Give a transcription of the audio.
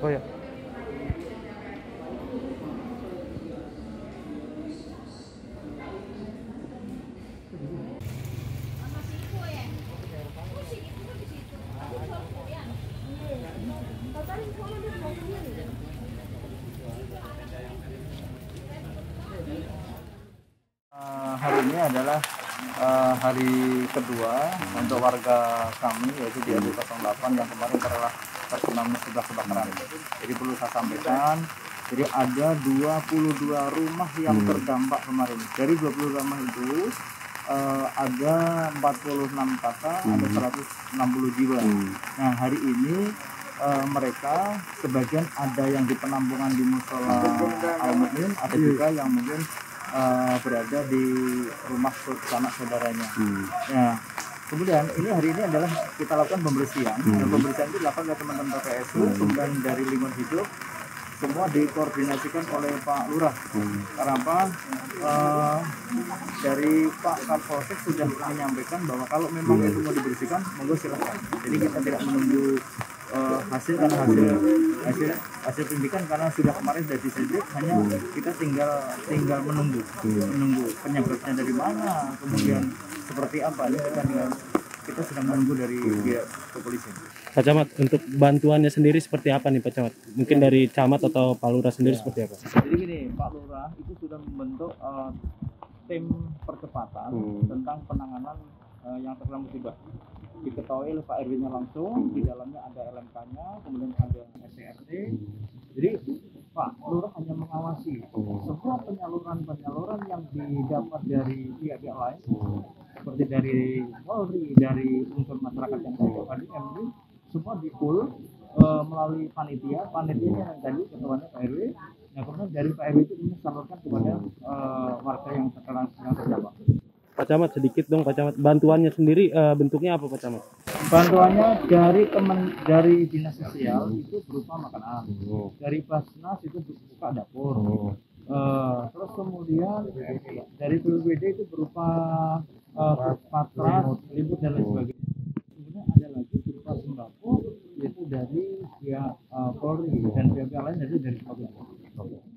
Oh ya. Hari ini adalah eh, hari kedua untuk warga kami yaitu di RW 08 yang kemarin telah terkena kebakaran. Jadi perlu saya sampaikan, jadi ada 22 rumah yang terdampak kemarin. Dari 20 rumah itu eh, ada 46 kakak, ada 160 jiwa. Nah hari ini eh, mereka sebagian ada yang di penampungan di musola Al Mukmin, ada juga yang mungkin eh, berada di rumah sanak saudaranya. Nah, kemudian ini hari ini adalah kita lakukan pembersihan. Dan pembersihan itu dilakukan oleh teman-teman PPSU, kemudian dari lingkungan hidup, semua dikoordinasikan oleh Pak Lurah. Karena apa? Eh, dari Pak Kapolsek sudah menyampaikan bahwa kalau memang itu mau dibersihkan, monggo silahkan. Jadi kita tidak menunggu eh, hasil karena hasil hasil hasil pendidikan karena sudah kemarin sudah disidik hanya kita tinggal tinggal menunggu menunggu penyebabnya dari mana kemudian seperti apa ini kita tinggal kita sedang menunggu dari pihak kepolisian. Pak Camat, untuk bantuannya sendiri seperti apa nih Pak Camat? Mungkin dari Camat atau Pak Lurah sendiri seperti apa? Jadi gini, Pak Lurah itu sudah membentuk eh, tim percepatan tentang penanganan eh, yang terkena musibah. Diketahui oleh Pak RW-nya langsung, di dalamnya ada LMK-nya, kemudian ada STRT. Jadi Pak Lurah hanya mengawasi semua penyaluran-penyaluran yang didapat dari pihak-pihak lain, seperti dari Polri, dari unsur masyarakat yang ada, tadi MUI, semua di full eh, melalui panitia, panitianya yang tadi ketuanya Pak RW, Nah, kemudian dari Pak RW itu ini salurkan kepada eh, warga yang terkena yang terdampak. Pak Camat sedikit dong Pak Camat. Bantuannya sendiri eh, bentuknya apa Pak Camat? Bantuannya dari kemen dari dinas sosial itu berupa makanan, dari Basnas itu berupa dapur, Eh, terus kemudian dari BPBD itu berupa eh, patras, selimut dan lain sebagainya. Kemudian ada lagi berupa sembako yaitu dari pihak eh, Polri dan pihak-pihak lain yaitu dari Polri.